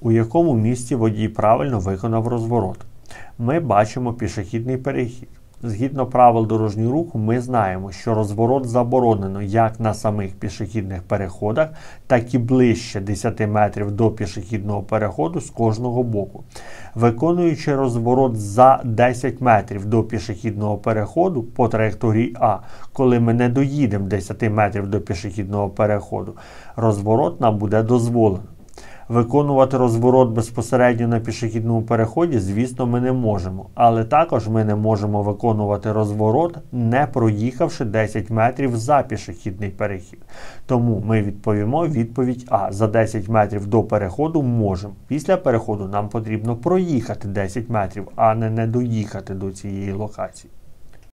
у якому місці водій правильно виконав розворот. Ми бачимо пішохідний перехід. Згідно правил дорожнього руху, ми знаємо, що розворот заборонено як на самих пішохідних переходах, так і ближче 10 метрів до пішохідного переходу з кожного боку. Виконуючи розворот за 10 метрів до пішохідного переходу по траєкторії А, коли ми не доїдемо 10 метрів до пішохідного переходу, розворот нам буде дозволено. Виконувати розворот безпосередньо на пішохідному переході, звісно, ми не можемо. Але також ми не можемо виконувати розворот, не проїхавши 10 метрів за пішохідний перехід. Тому ми відповімо відповідь А. За 10 метрів до переходу можемо. Після переходу нам потрібно проїхати 10 метрів, а не не доїхати до цієї локації.